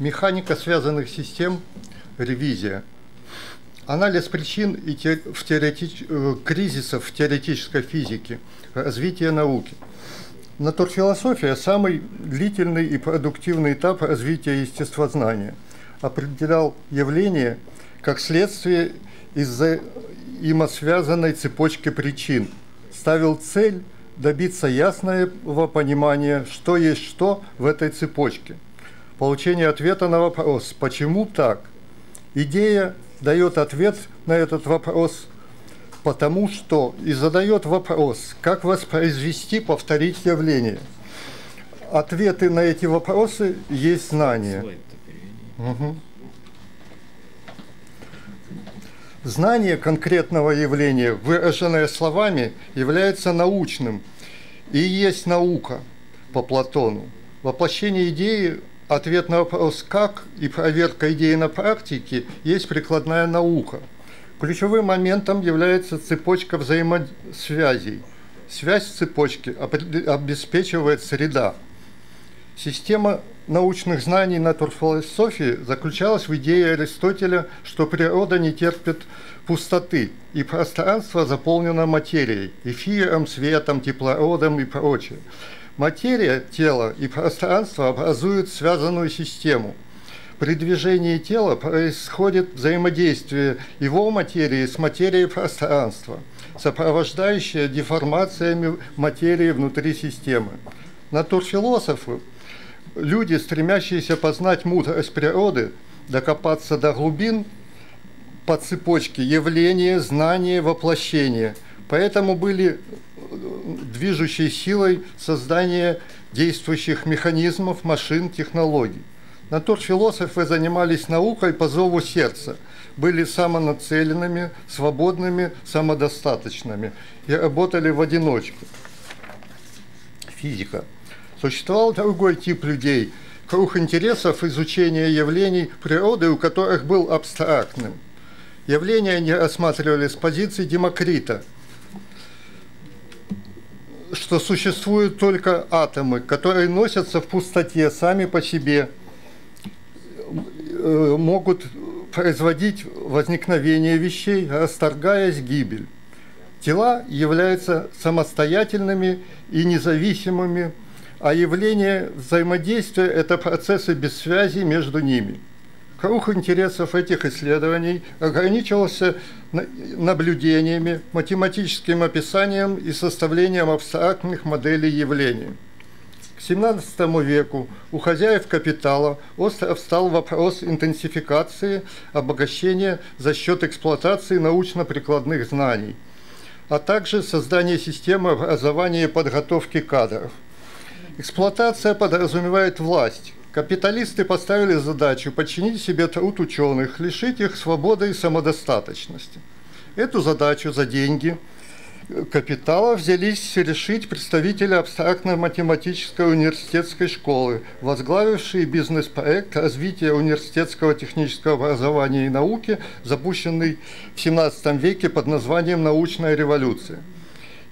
Механика связанных систем, ревизия. Анализ причин и те, в теоретич, э, кризисов в теоретической физике, развитие науки. Натурфилософия – самый длительный и продуктивный этап развития естествознания. Определял явление как следствие из-за имосвязанной цепочки причин. Ставил цель добиться ясного понимания, что есть что в этой цепочке. Получение ответа на вопрос «почему так?». Идея дает ответ на этот вопрос, потому что и задает вопрос, как воспроизвести, повторить явление. Ответы на эти вопросы есть знания. Угу. Знание конкретного явления, выраженное словами, является научным и есть наука по Платону. Воплощение идеи, ответ на вопрос «как» и проверка идеи на практике есть прикладная наука. Ключевым моментом является цепочка взаимосвязей. Связь цепочки обеспечивает среда. Система научных знаний натурфилософии заключалась в идее Аристотеля, что природа не терпит пустоты, и пространство заполнено материей, эфиром, светом, теплородом и прочее. Материя, тело и пространство образуют связанную систему. При движении тела происходит взаимодействие его материи с материей пространства, сопровождающее деформациями материи внутри системы. Натурфилософы люди, стремящиеся познать мудрость природы, докопаться до глубин по цепочке явления, знания, воплощения. Поэтому были движущей силой создания действующих механизмов, машин, технологий. Натурфилософы занимались наукой по зову сердца, были самонацеленными, свободными, самодостаточными и работали в одиночку. Физика – Существовал другой тип людей, круг интересов изучения явлений природы, у которых был абстрактным. Явления они рассматривали с позиции Демокрита, что существуют только атомы, которые носятся в пустоте сами по себе, э, могут производить возникновение вещей, расторгаясь гибель. Тела являются самостоятельными и независимыми а явление взаимодействия – это процессы без связи между ними. Круг интересов этих исследований ограничивался наблюдениями, математическим описанием и составлением абстрактных моделей явлений. К XVII веку у хозяев капитала остро встал вопрос интенсификации, обогащения за счет эксплуатации научно-прикладных знаний, а также создания системы образования и подготовки кадров – Эксплуатация подразумевает власть. Капиталисты поставили задачу подчинить себе труд ученых, лишить их свободы и самодостаточности. Эту задачу за деньги капитала взялись решить представители абстрактно-математической университетской школы, возглавившие бизнес-проект развития университетского технического образования и науки, запущенный в XVII веке под названием «Научная революция».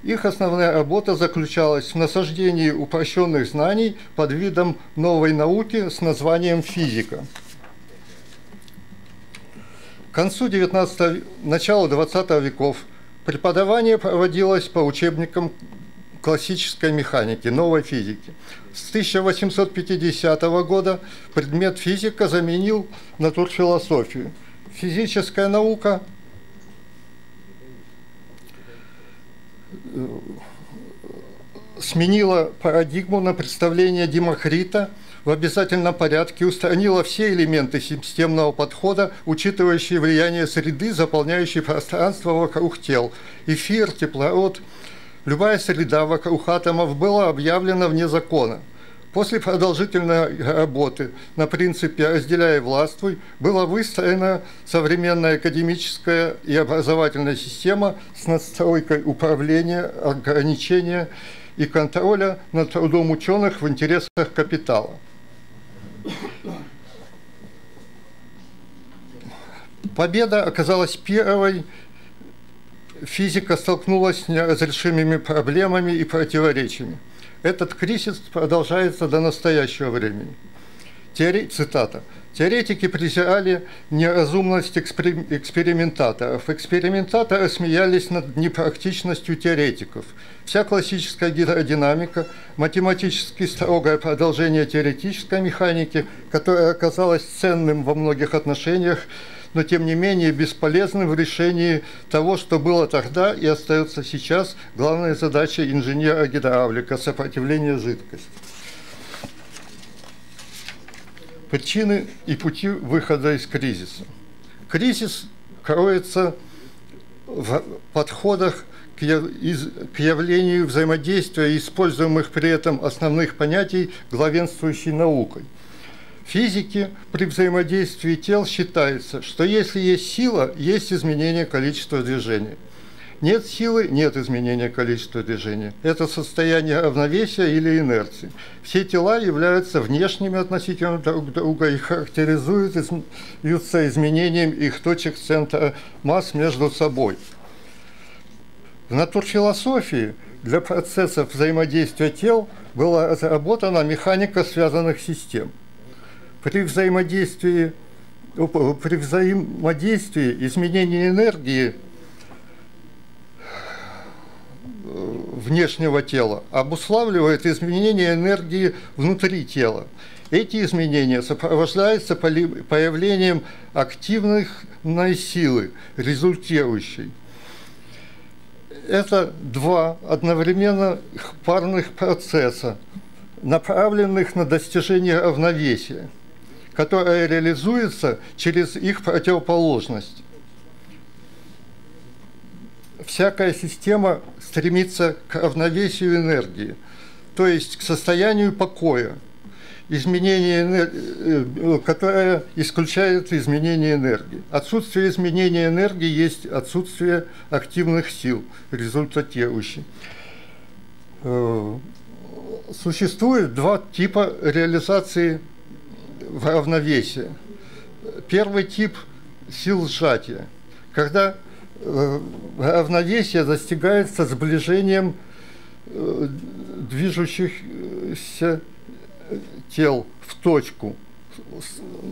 Их основная работа заключалась в насаждении упрощенных знаний под видом новой науки с названием физика. К концу 19 начала 20 веков преподавание проводилось по учебникам классической механики, новой физики. С 1850 года предмет физика заменил натурфилософию. Физическая наука сменила парадигму на представление Демокрита в обязательном порядке, устранила все элементы системного подхода, учитывающие влияние среды, заполняющей пространство вокруг тел. Эфир, теплород, любая среда вокруг атомов была объявлена вне закона – После продолжительной работы на принципе «разделяй властвуй» была выстроена современная академическая и образовательная система с надстройкой управления, ограничения и контроля над трудом ученых в интересах капитала. Победа оказалась первой. Физика столкнулась с неразрешимыми проблемами и противоречиями. Этот кризис продолжается до настоящего времени. Теори... Цитата. Теоретики презирали неразумность экспериментаторов. Экспериментаторы смеялись над непрактичностью теоретиков. Вся классическая гидродинамика, математически строгое продолжение теоретической механики, которая оказалась ценным во многих отношениях, но тем не менее бесполезным в решении того, что было тогда и остается сейчас главной задачей инженера-гидравлика – сопротивление жидкости причины и пути выхода из кризиса. Кризис кроется в подходах к явлению взаимодействия используемых при этом основных понятий главенствующей наукой. Физике при взаимодействии тел считается, что если есть сила, есть изменение количества движения – нет силы, нет изменения количества движения. Это состояние равновесия или инерции. Все тела являются внешними относительно друг друга и характеризуются изменением их точек центра масс между собой. В натурфилософии для процессов взаимодействия тел была разработана механика связанных систем. При взаимодействии, при взаимодействии изменения энергии – внешнего тела обуславливает изменение энергии внутри тела. Эти изменения сопровождаются появлением активных силы, результирующей. Это два одновременно парных процесса, направленных на достижение равновесия, которое реализуется через их противоположность всякая система стремится к равновесию энергии, то есть к состоянию покоя, изменение энергии, э, которое исключает изменение энергии. Отсутствие изменения энергии есть отсутствие активных сил, результатирующих. Э, существует два типа реализации равновесия. Первый тип сил сжатия, когда Э, равновесие достигается сближением э, движущихся тел в точку,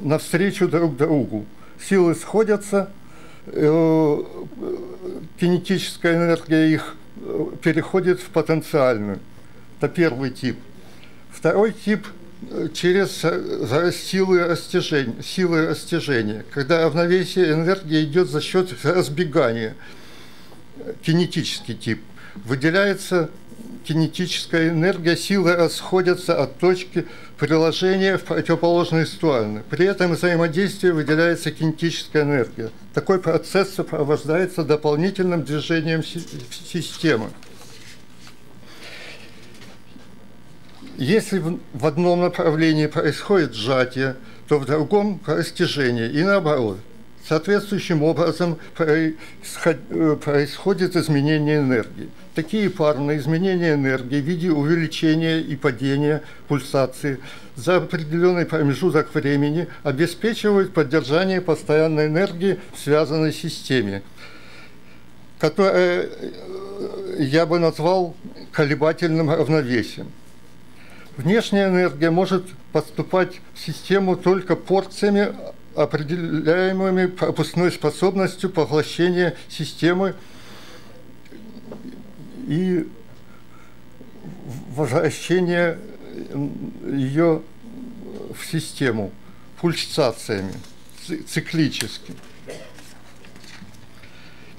навстречу друг другу. Силы сходятся, э, кинетическая энергия их переходит в потенциальную. Это первый тип. Второй тип через силы растяжения, силы растяжения, когда равновесие энергии идет за счет разбегания, кинетический тип, выделяется кинетическая энергия, силы расходятся от точки приложения в противоположные стороны. При этом взаимодействие выделяется кинетическая энергия. Такой процесс сопровождается дополнительным движением системы. Если в одном направлении происходит сжатие, то в другом растяжение и наоборот. Соответствующим образом э, происходит изменение энергии. Такие парные изменения энергии в виде увеличения и падения пульсации за определенный промежуток времени обеспечивают поддержание постоянной энергии в связанной системе, которая э, я бы назвал колебательным равновесием. Внешняя энергия может поступать в систему только порциями, определяемыми пропускной способностью поглощения системы и возвращения ее в систему пульсациями, циклически.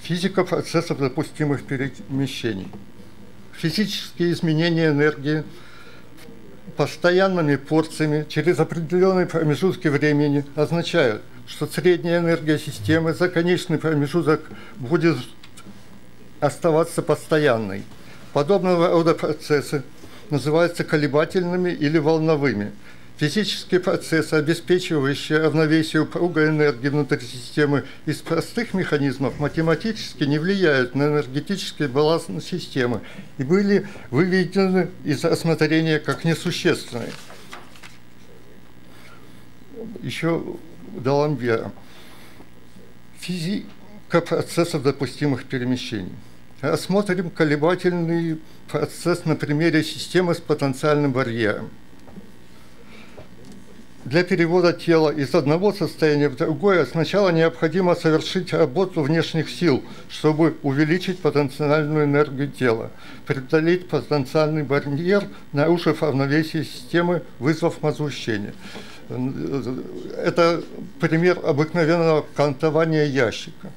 Физика процессов допустимых перемещений. Физические изменения энергии – постоянными порциями через определенные промежутки времени означают, что средняя энергия системы за конечный промежуток будет оставаться постоянной. Подобного рода процессы называются колебательными или волновыми – Физические процессы, обеспечивающие равновесие упругой энергии внутри системы из простых механизмов, математически не влияют на энергетический баланс системы и были выведены из рассмотрения как несущественные. Еще Даламбера. Физика процессов допустимых перемещений. Рассмотрим колебательный процесс на примере системы с потенциальным барьером – Для перевода тела из одного состояния в другое сначала необходимо совершить работу внешних сил, чтобы увеличить потенциальную энергию тела, преодолеть потенциальный барьер, нарушив равновесие системы, вызвав возмущение. Это пример обыкновенного кантования ящика.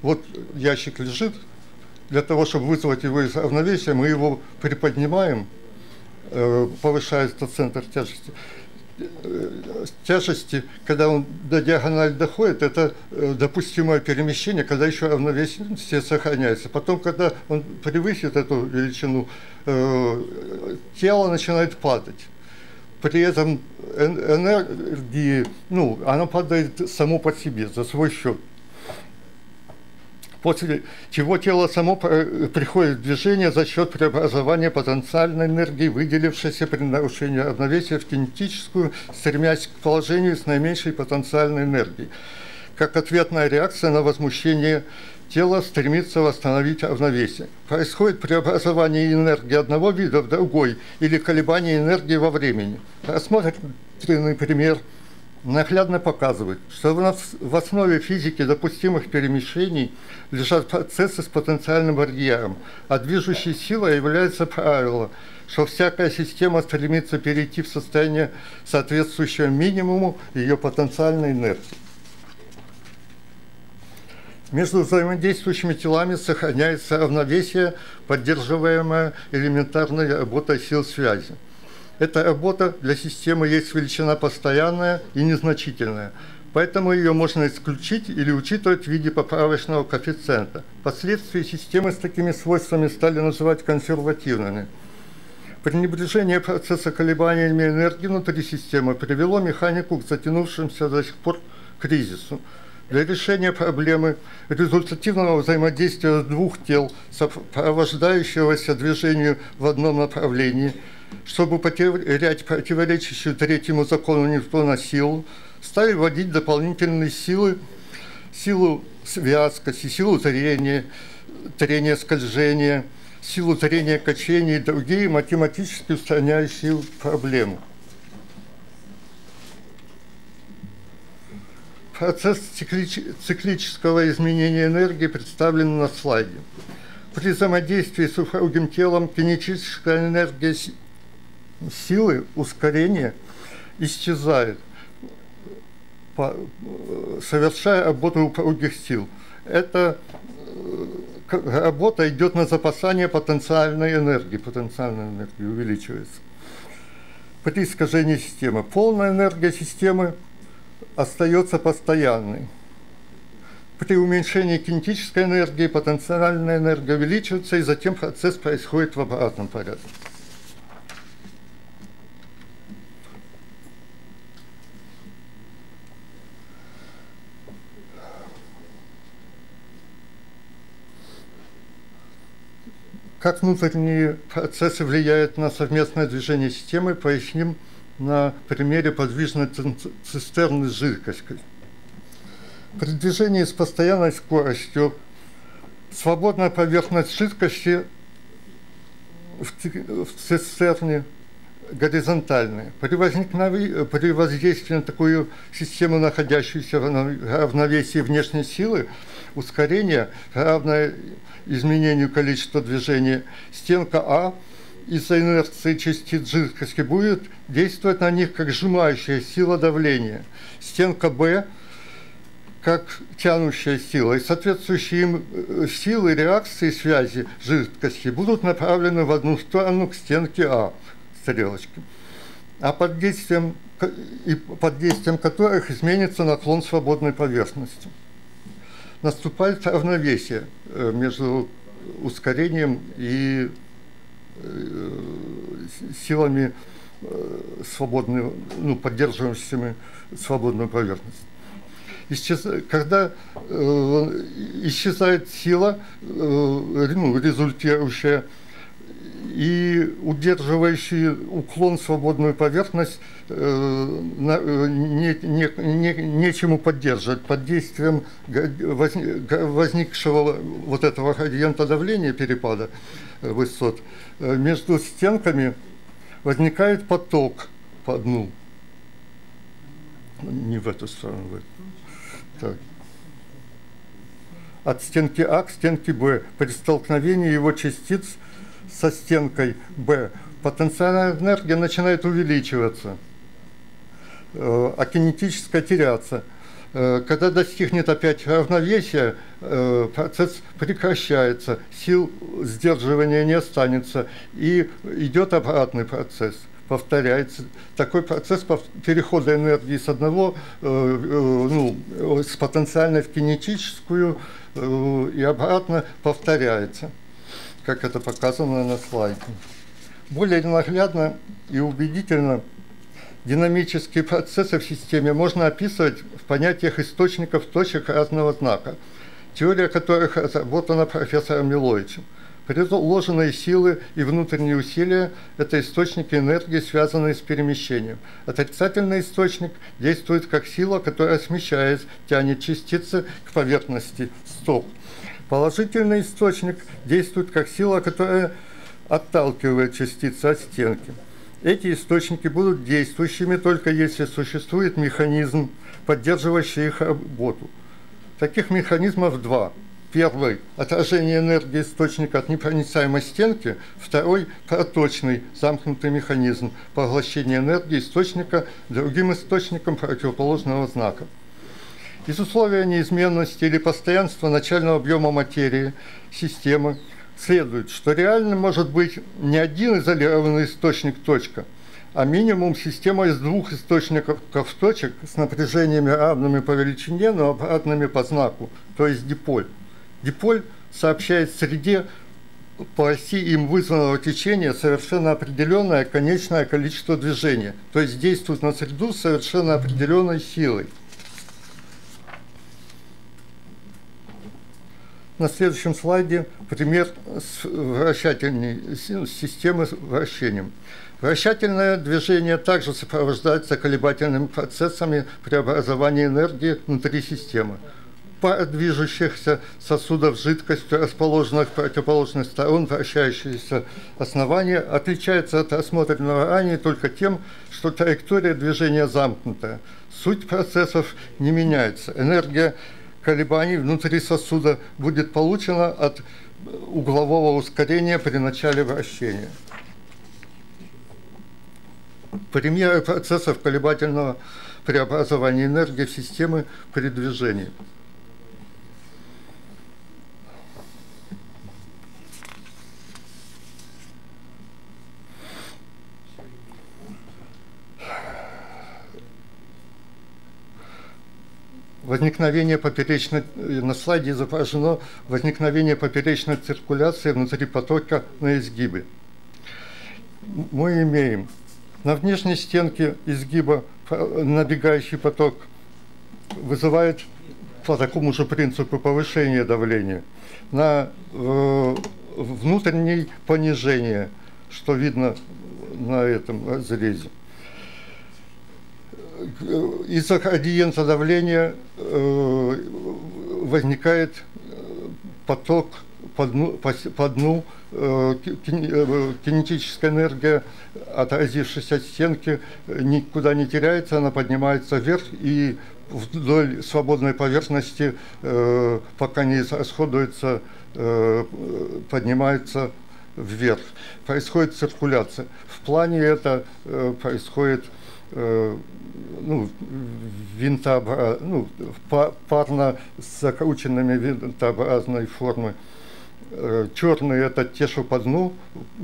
Вот ящик лежит, для того, чтобы вызвать его из равновесия, мы его приподнимаем, э, повышается центр тяжести тяжести, когда он до диагонали доходит, это э, допустимое перемещение, когда еще равновесие сохраняется. Потом, когда он превысит эту величину, э, тело начинает падать. При этом энергии, ну, она падает само по себе, за свой счет после чего тело само приходит в движение за счет преобразования потенциальной энергии, выделившейся при нарушении равновесия в кинетическую, стремясь к положению с наименьшей потенциальной энергией. Как ответная реакция на возмущение тело стремится восстановить равновесие. Происходит преобразование энергии одного вида в другой или колебание энергии во времени. Рассмотренный пример – наглядно показывает, что в основе физики допустимых перемещений лежат процессы с потенциальным барьером, а движущей силой является правило, что всякая система стремится перейти в состояние, соответствующее минимуму ее потенциальной инерции. Между взаимодействующими телами сохраняется равновесие, поддерживаемое элементарной работой сил связи. Эта работа для системы есть величина постоянная и незначительная, поэтому ее можно исключить или учитывать в виде поправочного коэффициента. Впоследствии системы с такими свойствами стали называть консервативными. Пренебрежение процесса колебаниями энергии внутри системы привело механику к затянувшимся до сих пор кризису. Для решения проблемы результативного взаимодействия двух тел, сопровождающегося движению в одном направлении – чтобы потерять противоречащую третьему закону Ньютона силу, стали вводить дополнительные силы, силу связкости, силу трения, трения скольжения, силу трения качения и другие математически устраняющие проблемы. Процесс циклического изменения энергии представлен на слайде. При взаимодействии с упругим телом кинетическая энергия силы ускорения исчезает, совершая работу упругих сил. Эта э, работа идет на запасание потенциальной энергии, потенциальная энергия увеличивается. При искажении системы полная энергия системы остается постоянной. При уменьшении кинетической энергии потенциальная энергия увеличивается, и затем процесс происходит в обратном порядке. Как внутренние процессы влияют на совместное движение системы, поясним на примере подвижной цистерны с жидкостью. При движении с постоянной скоростью свободная поверхность жидкости в цистерне горизонтальная. При, возникновении, при воздействии на такую систему, находящуюся в равновесии внешней силы, ускорение равное изменению количества движения, стенка А из-за инерции частиц жидкости будет действовать на них как сжимающая сила давления. Стенка Б как тянущая сила, и соответствующие им э, силы реакции связи жидкости будут направлены в одну сторону к стенке А, стрелочки, а под действием, и под действием которых изменится наклон свободной поверхности наступает равновесие э, между ускорением и э, силами э, свободной, ну, поддерживающими свободную поверхность. Когда э, исчезает сила, э, ну, результирующая и удерживающий уклон свободную поверхность э, э, не, не, не, нечему поддерживать. Под действием возникшего вот этого градиента давления перепада э, высот между стенками возникает поток по дну. в эту сторону. Так. От стенки А к стенке Б при столкновении его частиц со стенкой Б потенциальная энергия начинает увеличиваться, э, а кинетическая теряться. Э, когда достигнет опять равновесия, э, процесс прекращается, сил сдерживания не останется, и идет обратный процесс – повторяется. Такой процесс перехода энергии с одного, ну, с потенциальной в кинетическую и обратно повторяется, как это показано на слайде. Более наглядно и убедительно динамические процессы в системе можно описывать в понятиях источников точек разного знака, теория которых разработана профессором Миловичем. Предложенные силы и внутренние усилия – это источники энергии, связанные с перемещением. Отрицательный источник действует как сила, которая смещает, тянет частицы к поверхности стол. Положительный источник действует как сила, которая отталкивает частицы от стенки. Эти источники будут действующими только если существует механизм, поддерживающий их работу. Таких механизмов два – Первый – отражение энергии источника от непроницаемой стенки. Второй – проточный замкнутый механизм поглощения энергии источника другим источником противоположного знака. Из условия неизменности или постоянства начального объема материи системы следует, что реальным может быть не один изолированный источник точка, а минимум система из двух источников точек с напряжениями равными по величине, но обратными по знаку, то есть диполь. Диполь сообщает среде по оси им вызванного течения совершенно определенное конечное количество движения, то есть действует на среду совершенно определенной силой. На следующем слайде пример с вращательной системы с вращением. Вращательное движение также сопровождается колебательными процессами преобразования энергии внутри системы движущихся сосудов жидкостью, расположенных в противоположных сторон вращающиеся основания, отличается от рассмотренного ранее только тем, что траектория движения замкнутая. Суть процессов не меняется. Энергия колебаний внутри сосуда будет получена от углового ускорения при начале вращения. Примеры процессов колебательного преобразования энергии в системы при движении – возникновение поперечной, на слайде изображено возникновение поперечной циркуляции внутри потока на изгибе. Мы имеем на внешней стенке изгиба набегающий поток вызывает по такому же принципу повышение давления. На э, внутренней понижение, что видно на этом разрезе из-за градиента давления э, возникает поток по дну, по, по дну э, кинетическая энергия, отразившись от стенки, никуда не теряется, она поднимается вверх и вдоль свободной поверхности, э, пока не расходуется, поднимается вверх. Происходит циркуляция. Плане это происходит ну, винтообра... ну, парно закрученными винтообразной формы. Э, Черные это те, что по дну,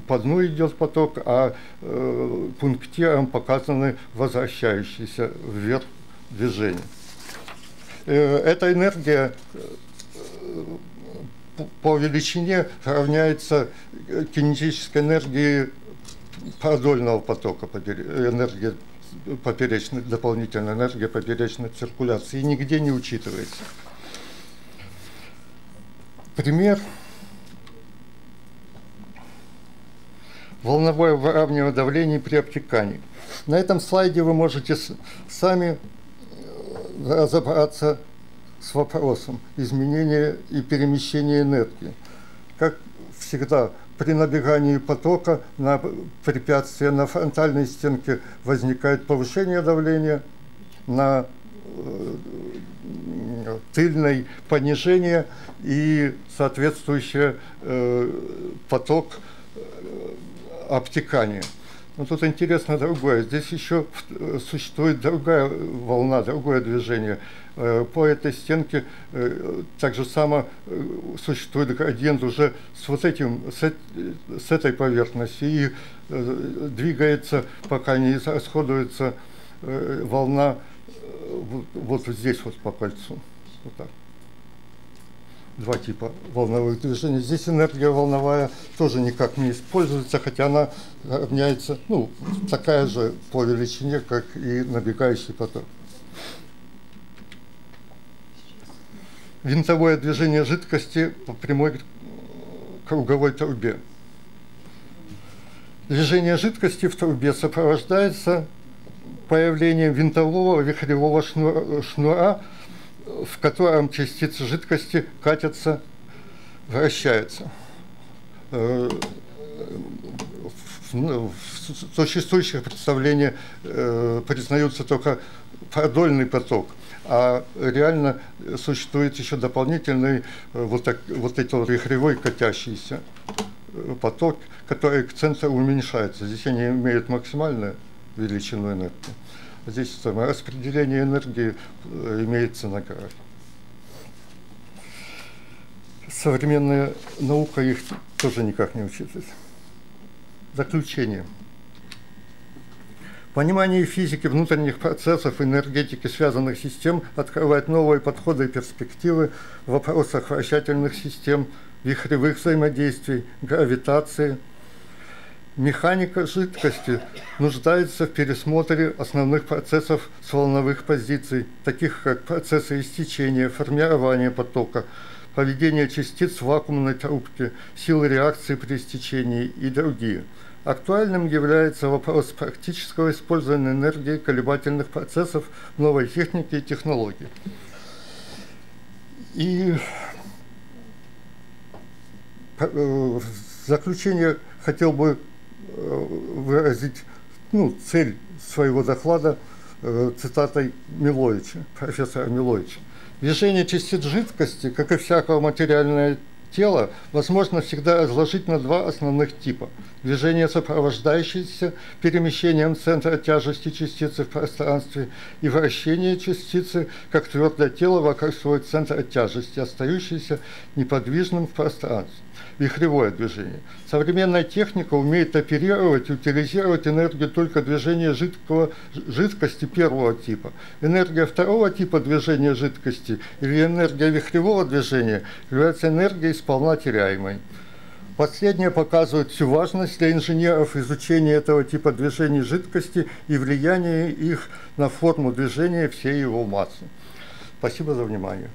по дну идет поток, а э, пунктиром показаны возвращающиеся вверх движения. Э, эта энергия э, по величине равняется кинетической энергии продольного потока, энергии поперечной, дополнительная энергия поперечной циркуляции и нигде не учитывается. Пример. Волновое выравнивание давления при обтекании. На этом слайде вы можете сами э, разобраться с вопросом изменения и перемещения энергии. Как всегда, при набегании потока на препятствие на фронтальной стенке возникает повышение давления, на тыльной понижение и соответствующий поток обтекания. Но тут интересно другое. Здесь еще существует другая волна, другое движение. По этой стенке так же само существует градиент уже с вот этим, с, этой поверхности и двигается, пока не расходуется волна вот здесь вот по кольцу. Вот так. Два типа волновых движений. Здесь энергия волновая тоже никак не используется, хотя она равняется, ну, такая же по величине, как и набегающий поток. Винтовое движение жидкости по прямой круговой трубе. Движение жидкости в трубе сопровождается появлением винтового вихревого шнура, в котором частицы жидкости катятся, вращаются. Э, в существующих представлениях э, признаются только продольный поток, а реально существует еще дополнительный э, вот, так, вот этот вихревой катящийся поток, который к центру уменьшается. Здесь они имеют максимальное величину энергии. Здесь самое распределение энергии э, имеется на графе. Современная наука их тоже никак не учитывает. Заключение. Понимание физики внутренних процессов энергетики связанных систем открывает новые подходы и перспективы в вопросах вращательных систем, вихревых взаимодействий, гравитации – Механика жидкости нуждается в пересмотре основных процессов с волновых позиций, таких как процессы истечения, формирования потока, поведение частиц в вакуумной трубке, силы реакции при истечении и другие. Актуальным является вопрос практического использования энергии колебательных процессов в новой технике и технологии. И э, в заключение хотел бы выразить ну, цель своего доклада э, цитатой Миловича, профессора Миловича. Движение частиц жидкости, как и всякого материального тела, возможно всегда разложить на два основных типа. Движение, сопровождающееся перемещением центра тяжести частицы в пространстве, и вращение частицы, как твердое тело вокруг своего центра тяжести, остающееся неподвижным в пространстве вихревое движение. Современная техника умеет оперировать утилизировать энергию только движения жидкого, жидкости первого типа. Энергия второго типа движения жидкости или энергия вихревого движения является энергией сполна теряемой. Последнее показывает всю важность для инженеров изучения этого типа движений жидкости и влияние их на форму движения всей его массы. Спасибо за внимание.